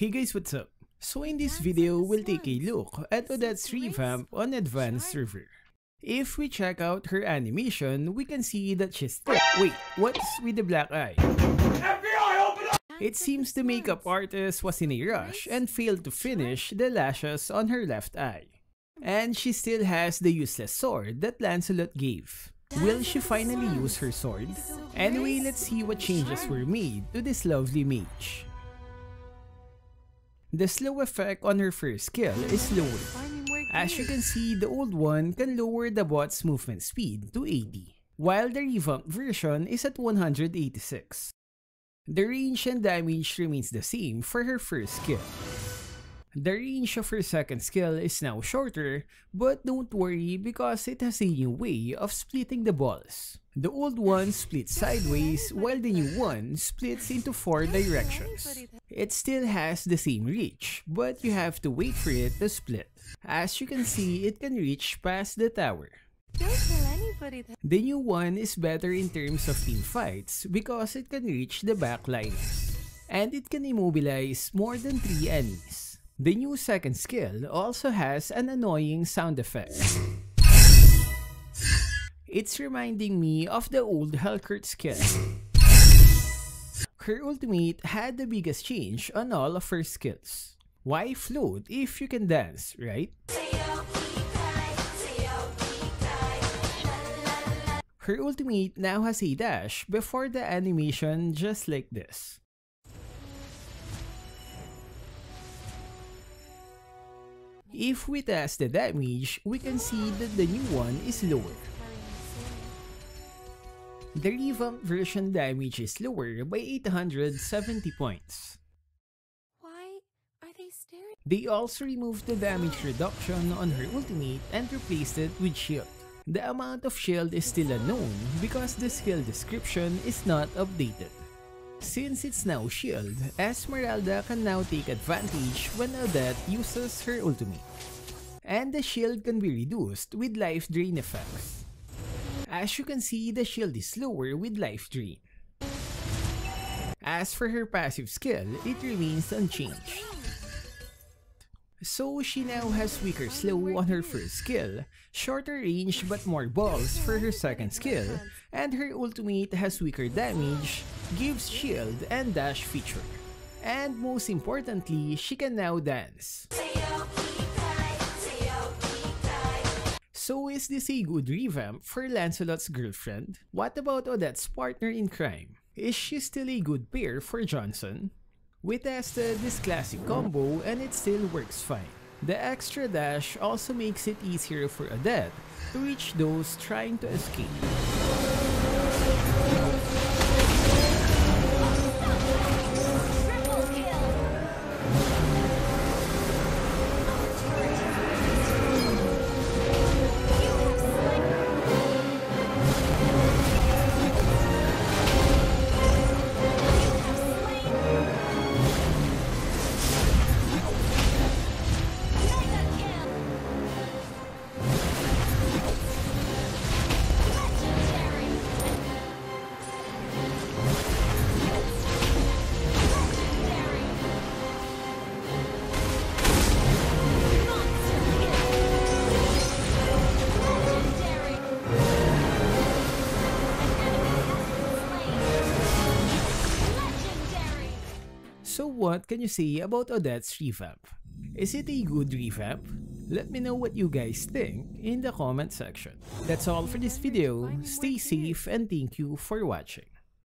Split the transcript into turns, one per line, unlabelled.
Hey guys, what's up? So in this video, we'll take a look at Odette's revamp on Advanced Server. If we check out her animation, we can see that she's thick. Wait, what's with the black eye? It seems the makeup artist was in a rush and failed to finish the lashes on her left eye. And she still has the useless sword that Lancelot gave. Will she finally use her sword? Anyway, let's see what changes were made to this lovely mage. The slow effect on her first skill is lower. As you can see, the old one can lower the bot's movement speed to 80, while the revamped version is at 186. The range and damage remains the same for her first skill. The range of her second skill is now shorter, but don't worry because it has a new way of splitting the balls. The old one splits sideways while the new one splits into four directions. It still has the same reach, but you have to wait for it to split. As you can see, it can reach past the tower.
Don't tell anybody.
The new one is better in terms of team fights because it can reach the backliners. And it can immobilize more than 3 enemies. The new second skill also has an annoying sound effect. It's reminding me of the old Helcurt skill. Her ultimate had the biggest change on all of her skills. Why float if you can dance, right? Her ultimate now has a dash before the animation just like this. If we test the damage, we can see that the new one is lower. The revamped version damage is lower by 870 points.
Why are they staring?
They also removed the damage reduction on her ultimate and replaced it with shield. The amount of shield is still unknown because the skill description is not updated. Since it's now shield, Esmeralda can now take advantage when Odette uses her ultimate. And the shield can be reduced with life drain effects. As you can see, the shield is lower with life drain. As for her passive skill, it remains unchanged. So she now has weaker slow on her first skill, shorter range but more balls for her second skill, and her ultimate has weaker damage, gives shield and dash feature. And most importantly, she can now dance. So is this a good revamp for Lancelot's girlfriend? What about Odette's partner in crime? Is she still a good pair for Johnson? We tested this classic combo and it still works fine. The extra dash also makes it easier for Odette to reach those trying to escape. So what can you say about Odette's revamp? Is it a good revamp? Let me know what you guys think in the comment section. That's all for this video. Stay safe and thank you for watching.